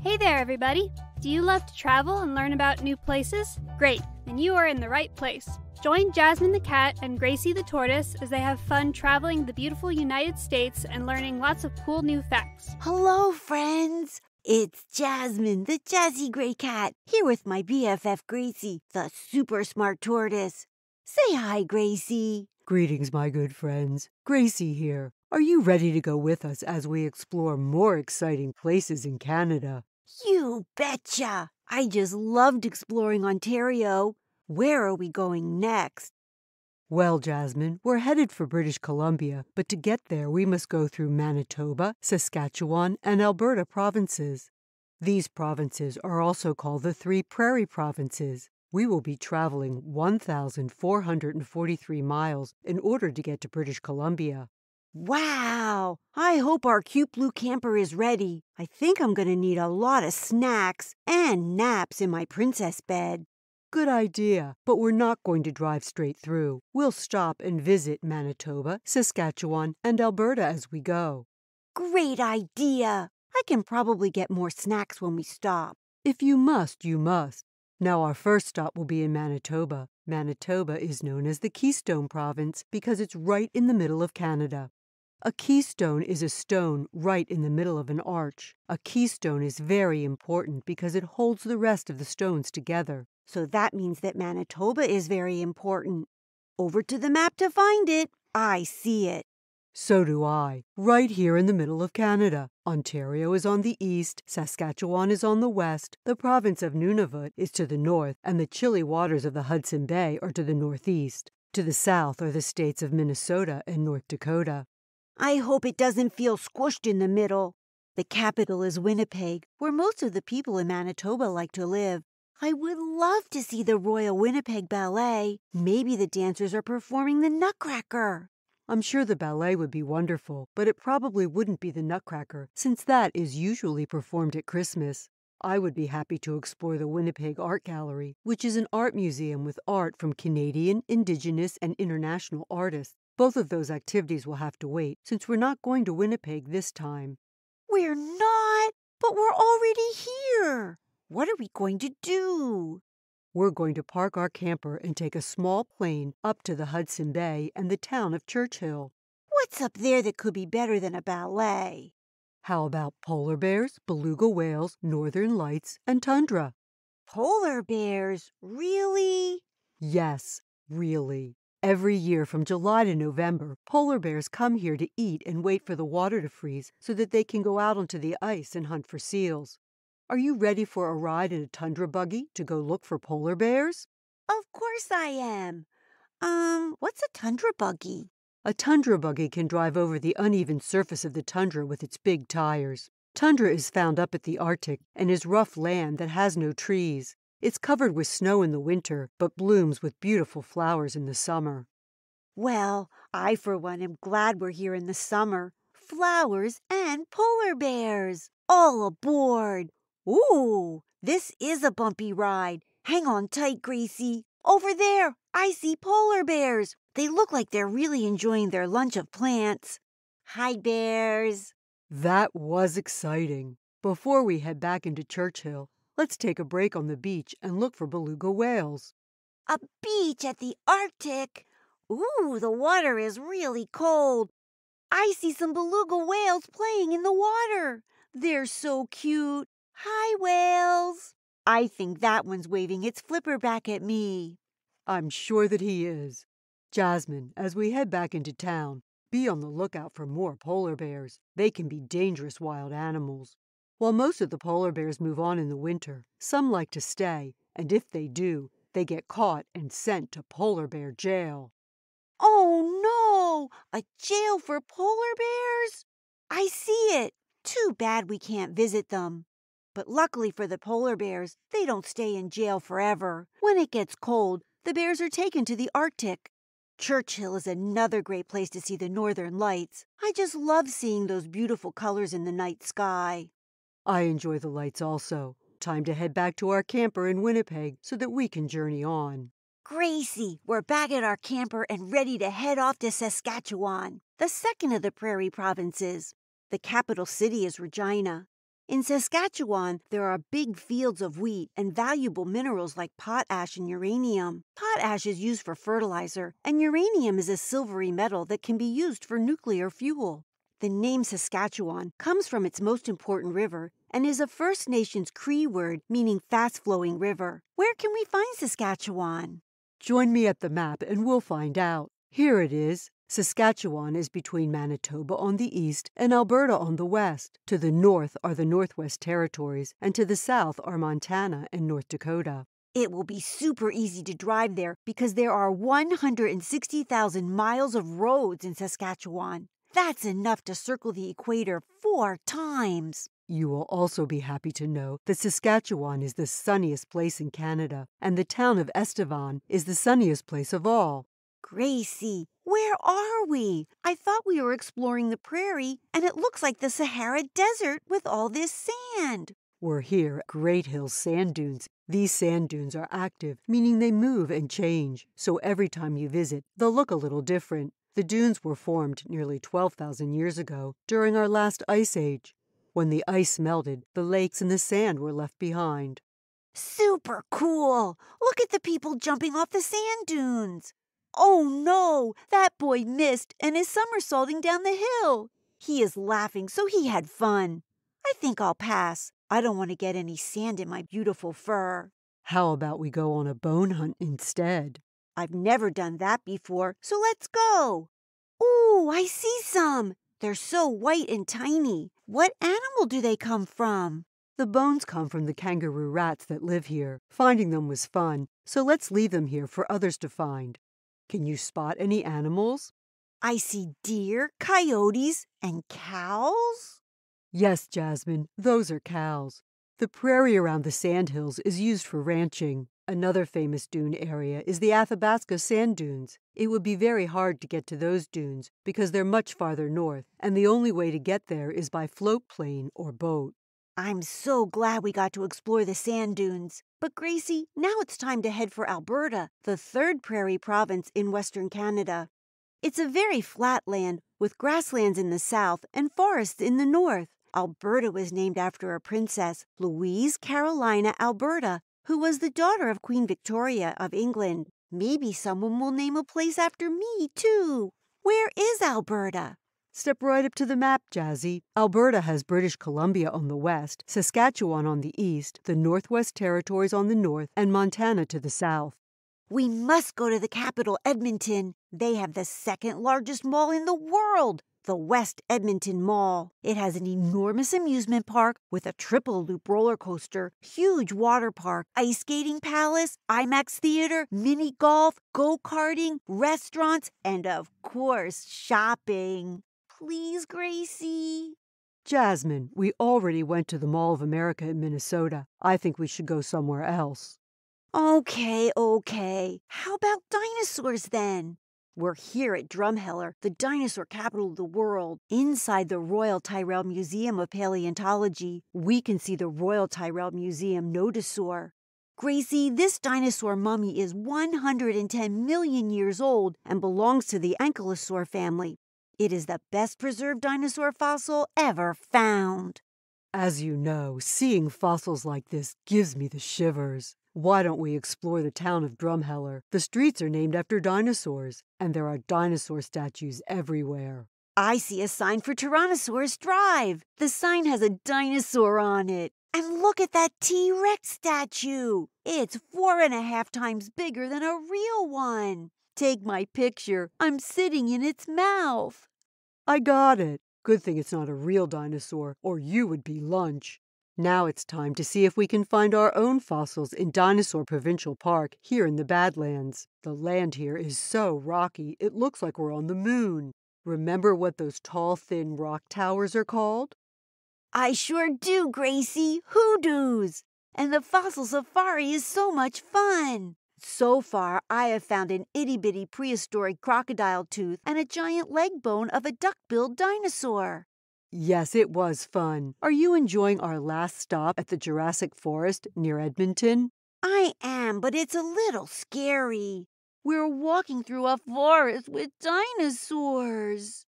Hey there, everybody! Do you love to travel and learn about new places? Great, then you are in the right place. Join Jasmine the cat and Gracie the tortoise as they have fun traveling the beautiful United States and learning lots of cool new facts. Hello, friends! It's Jasmine, the jazzy gray cat, here with my BFF Gracie, the super smart tortoise. Say hi, Gracie. Greetings, my good friends. Gracie here. Are you ready to go with us as we explore more exciting places in Canada? You betcha! I just loved exploring Ontario. Where are we going next? Well, Jasmine, we're headed for British Columbia, but to get there we must go through Manitoba, Saskatchewan, and Alberta provinces. These provinces are also called the Three Prairie Provinces. We will be traveling 1,443 miles in order to get to British Columbia. Wow! I hope our cute blue camper is ready. I think I'm going to need a lot of snacks and naps in my princess bed. Good idea, but we're not going to drive straight through. We'll stop and visit Manitoba, Saskatchewan, and Alberta as we go. Great idea! I can probably get more snacks when we stop. If you must, you must. Now, our first stop will be in Manitoba. Manitoba is known as the Keystone Province because it's right in the middle of Canada. A keystone is a stone right in the middle of an arch. A keystone is very important because it holds the rest of the stones together. So that means that Manitoba is very important. Over to the map to find it. I see it. So do I, right here in the middle of Canada. Ontario is on the east, Saskatchewan is on the west, the province of Nunavut is to the north, and the chilly waters of the Hudson Bay are to the northeast. To the south are the states of Minnesota and North Dakota. I hope it doesn't feel squished in the middle. The capital is Winnipeg, where most of the people in Manitoba like to live. I would love to see the Royal Winnipeg Ballet. Maybe the dancers are performing the Nutcracker. I'm sure the ballet would be wonderful, but it probably wouldn't be the Nutcracker, since that is usually performed at Christmas. I would be happy to explore the Winnipeg Art Gallery, which is an art museum with art from Canadian, Indigenous, and international artists. Both of those activities will have to wait, since we're not going to Winnipeg this time. We're not, but we're already here. What are we going to do? We're going to park our camper and take a small plane up to the Hudson Bay and the town of Churchill. What's up there that could be better than a ballet? How about polar bears, beluga whales, northern lights, and tundra? Polar bears? Really? Yes, really. Every year from July to November, polar bears come here to eat and wait for the water to freeze so that they can go out onto the ice and hunt for seals. Are you ready for a ride in a tundra buggy to go look for polar bears? Of course I am. Um, what's a tundra buggy? A tundra buggy can drive over the uneven surface of the tundra with its big tires. Tundra is found up at the Arctic and is rough land that has no trees. It's covered with snow in the winter, but blooms with beautiful flowers in the summer. Well, I for one am glad we're here in the summer. Flowers and polar bears. All aboard. Ooh, this is a bumpy ride. Hang on tight, Gracie. Over there, I see polar bears. They look like they're really enjoying their lunch of plants. Hi, bears. That was exciting. Before we head back into Churchill, Let's take a break on the beach and look for beluga whales. A beach at the Arctic? Ooh, the water is really cold. I see some beluga whales playing in the water. They're so cute. Hi, whales. I think that one's waving its flipper back at me. I'm sure that he is. Jasmine, as we head back into town, be on the lookout for more polar bears. They can be dangerous wild animals. While most of the polar bears move on in the winter, some like to stay, and if they do, they get caught and sent to polar bear jail. Oh no! A jail for polar bears? I see it. Too bad we can't visit them. But luckily for the polar bears, they don't stay in jail forever. When it gets cold, the bears are taken to the Arctic. Churchill is another great place to see the northern lights. I just love seeing those beautiful colors in the night sky. I enjoy the lights also. Time to head back to our camper in Winnipeg so that we can journey on. Gracie, we're back at our camper and ready to head off to Saskatchewan, the second of the prairie provinces. The capital city is Regina. In Saskatchewan, there are big fields of wheat and valuable minerals like potash and uranium. Potash is used for fertilizer, and uranium is a silvery metal that can be used for nuclear fuel. The name Saskatchewan comes from its most important river and is a First Nations Cree word meaning fast flowing river. Where can we find Saskatchewan? Join me at the map and we'll find out. Here it is. Saskatchewan is between Manitoba on the east and Alberta on the west. To the north are the Northwest Territories, and to the south are Montana and North Dakota. It will be super easy to drive there because there are 160,000 miles of roads in Saskatchewan. That's enough to circle the equator four times. You will also be happy to know that Saskatchewan is the sunniest place in Canada, and the town of Estevan is the sunniest place of all. Gracie, where are we? I thought we were exploring the prairie, and it looks like the Sahara Desert with all this sand. We're here at Great Hills Sand Dunes. These sand dunes are active, meaning they move and change, so every time you visit, they'll look a little different. The dunes were formed nearly 12,000 years ago, during our last ice age. When the ice melted, the lakes and the sand were left behind. Super cool! Look at the people jumping off the sand dunes. Oh no, that boy missed and is somersaulting down the hill. He is laughing, so he had fun. I think I'll pass. I don't want to get any sand in my beautiful fur. How about we go on a bone hunt instead? I've never done that before, so let's go. Ooh, I see some. They're so white and tiny. What animal do they come from? The bones come from the kangaroo rats that live here. Finding them was fun, so let's leave them here for others to find. Can you spot any animals? I see deer, coyotes, and cows. Yes, Jasmine, those are cows. The prairie around the sandhills is used for ranching. Another famous dune area is the Athabasca sand dunes. It would be very hard to get to those dunes because they're much farther north, and the only way to get there is by float plane or boat. I'm so glad we got to explore the sand dunes. But Gracie, now it's time to head for Alberta, the third prairie province in Western Canada. It's a very flat land with grasslands in the south and forests in the north. Alberta was named after a princess, Louise Carolina Alberta, who was the daughter of Queen Victoria of England. Maybe someone will name a place after me, too. Where is Alberta? Step right up to the map, Jazzy. Alberta has British Columbia on the west, Saskatchewan on the east, the Northwest Territories on the north, and Montana to the south. We must go to the capital, Edmonton. They have the second largest mall in the world the West Edmonton Mall. It has an enormous amusement park with a triple loop roller coaster, huge water park, ice skating palace, IMAX theater, mini golf, go karting, restaurants, and of course, shopping. Please, Gracie. Jasmine, we already went to the Mall of America in Minnesota. I think we should go somewhere else. Okay, okay. How about dinosaurs then? We're here at Drumheller, the dinosaur capital of the world. Inside the Royal Tyrrell Museum of Paleontology, we can see the Royal Tyrrell Museum Nodosaur. Gracie, this dinosaur mummy is 110 million years old and belongs to the Ankylosaur family. It is the best preserved dinosaur fossil ever found. As you know, seeing fossils like this gives me the shivers. Why don't we explore the town of Drumheller? The streets are named after dinosaurs, and there are dinosaur statues everywhere. I see a sign for Tyrannosaurus Drive. The sign has a dinosaur on it. And look at that T Rex statue. It's four and a half times bigger than a real one. Take my picture. I'm sitting in its mouth. I got it. Good thing it's not a real dinosaur, or you would be lunch. Now it's time to see if we can find our own fossils in Dinosaur Provincial Park here in the Badlands. The land here is so rocky, it looks like we're on the moon. Remember what those tall, thin rock towers are called? I sure do, Gracie. Hoodoos! And the fossil safari is so much fun. So far, I have found an itty bitty prehistoric crocodile tooth and a giant leg bone of a duck billed dinosaur. Yes, it was fun. Are you enjoying our last stop at the Jurassic Forest near Edmonton? I am, but it's a little scary. We're walking through a forest with dinosaurs.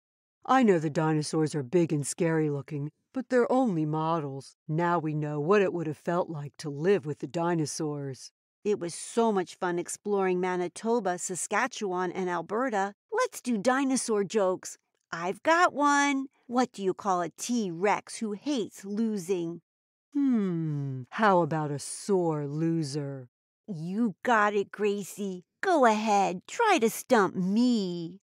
I know the dinosaurs are big and scary looking, But they're only models. Now we know what it would have felt like to live with the dinosaurs. It was so much fun exploring Manitoba, Saskatchewan, and Alberta. Let's do dinosaur jokes. I've got one. What do you call a T Rex who hates losing? Hmm, how about a sore loser? You got it, Gracie. Go ahead, try to stump me.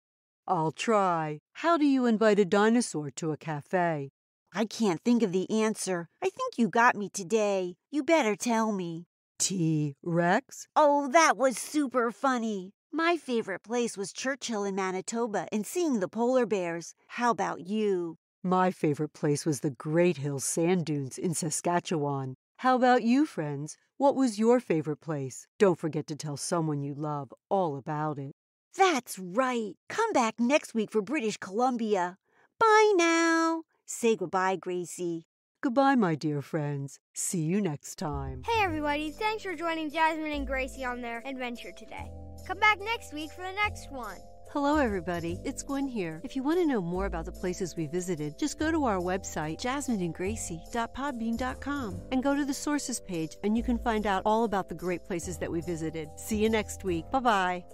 I'll try. How do you invite a dinosaur to a cafe? I can't think of the answer. I think you got me today. You better tell me. T Rex? Oh, that was super funny. My favorite place was Churchill in Manitoba and seeing the polar bears. How about you? My favorite place was the Great Hills Sand Dunes in Saskatchewan. How about you, friends? What was your favorite place? Don't forget to tell someone you love all about it. That's right. Come back next week for British Columbia. Bye now. Say goodbye, Gracie. Goodbye, my dear friends. See you next time. Hey, everybody. Thanks for joining Jasmine and Gracie on their adventure today. Come back next week for the next one. Hello, everybody. It's Gwen here. If you want to know more about the places we visited, just go to our website, jasmineandgracie.podbean.com, and go to the sources page, and you can find out all about the great places that we visited. See you next week. Bye bye.